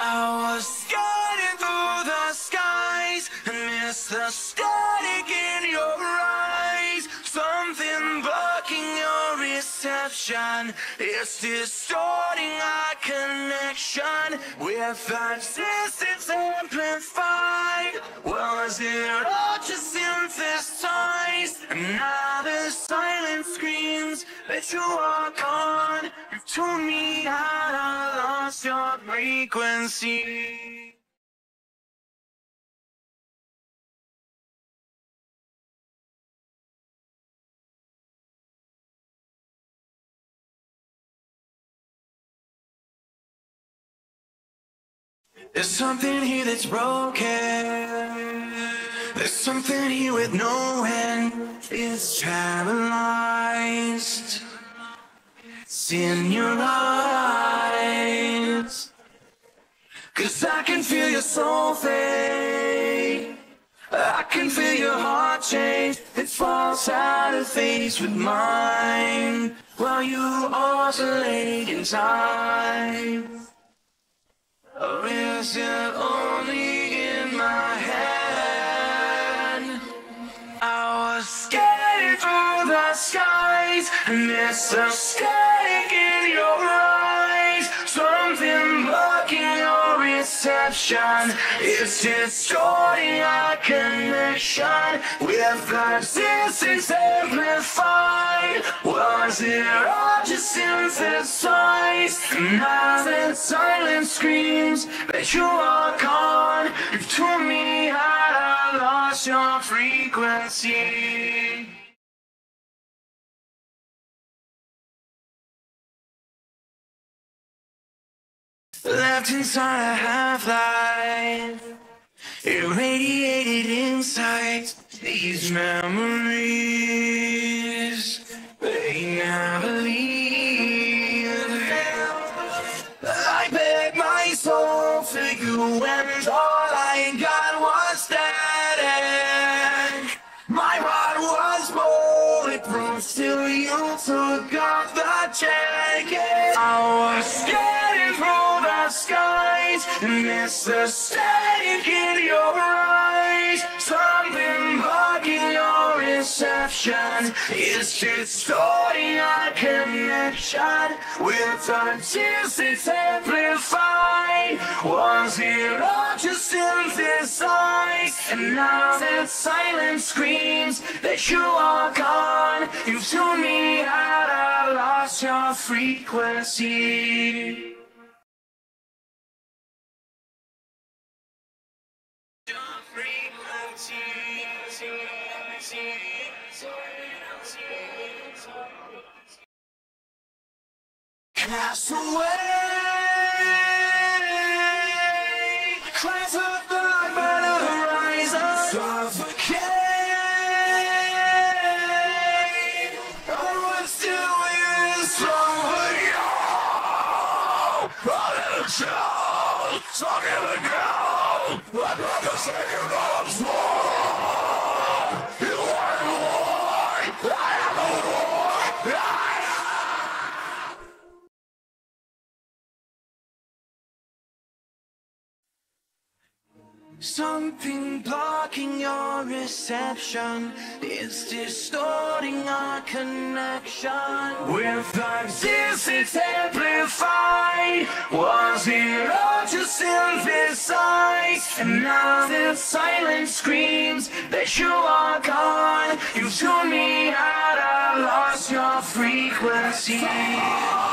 I was skating through the skies and missed the static in your eyes. Something blocking your reception. It's distorting our connection. With our distance amplified. Was it all just synthesized? And now the silence screams that you are gone. You've told me how Your frequency. There's something here that's broken. There's something here with no end. It's paralyzed. It's in your eyes. Cause I can feel your soul fade. I can feel your heart change. It falls out of phase with mine. While you oscillate in time. Or is it only in my head? I was skating through the skies and missed the static in your eyes. Something blocking your is distorting our connection. With distance amplified. Was it all just synthesized? Now that silence screams that you are gone. You've told me how I lost your frequency. Left inside a half-life. Irradiated inside These memories. They never leave. I bet my soul for you And all I got was static My heart was bulletproof Till you took off the jacket And missed the static in your eyes. Something blocking your reception. It's distorting our connection With distance amplified. Was it all just synthesized? And now that silence screams that you are gone You've told me how I lost your frequency Cast away, cries of the light by the horizon, suffocate. I was doing this for you. I didn't show, so give it rather say you know I'm. Something blocking your reception is distorting our connection. With our distance amplified, was it all just synthesized? And now the silence screams that you are gone. You told me how I lost your frequency.